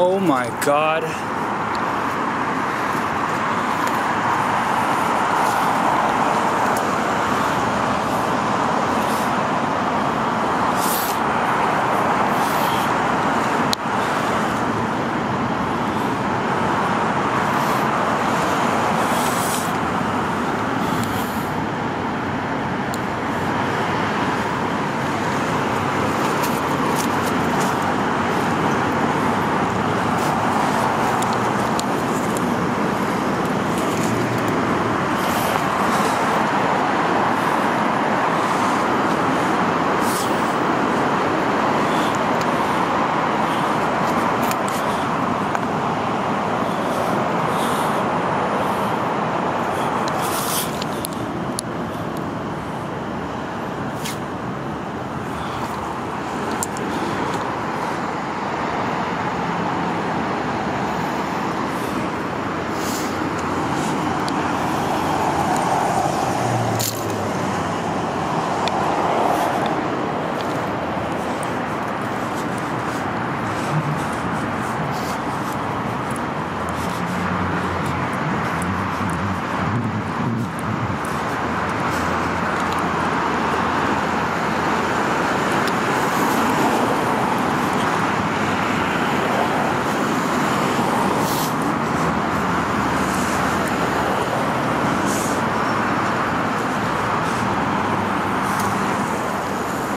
Oh my god.